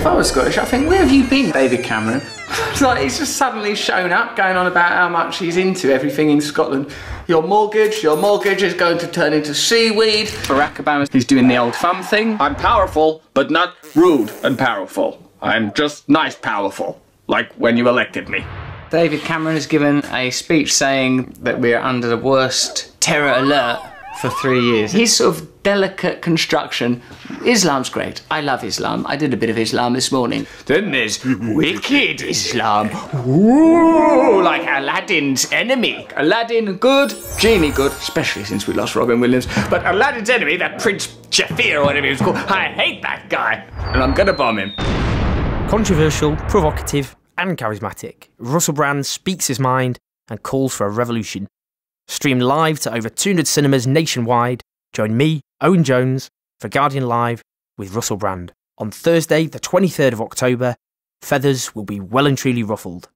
if I was Scottish, I think, where have you been, David Cameron? it's like he's just suddenly shown up, going on about how much he's into everything in Scotland. Your mortgage, your mortgage is going to turn into seaweed. Barack Obama, he's doing the old fun thing. I'm powerful, but not rude and powerful. I'm just nice powerful, like when you elected me. David Cameron has given a speech saying that we're under the worst terror alert for three years. His sort of delicate construction. Islam's great. I love Islam. I did a bit of Islam this morning. Then there's wicked Islam. Ooh, like Aladdin's enemy. Aladdin good, Genie good, especially since we lost Robin Williams. But Aladdin's enemy, that Prince Jafir or whatever he was called, I hate that guy. And I'm gonna bomb him. Controversial, provocative, and charismatic, Russell Brand speaks his mind and calls for a revolution. Streamed live to over 200 cinemas nationwide, join me, Owen Jones, for Guardian Live with Russell Brand. On Thursday, the 23rd of October, feathers will be well and truly ruffled.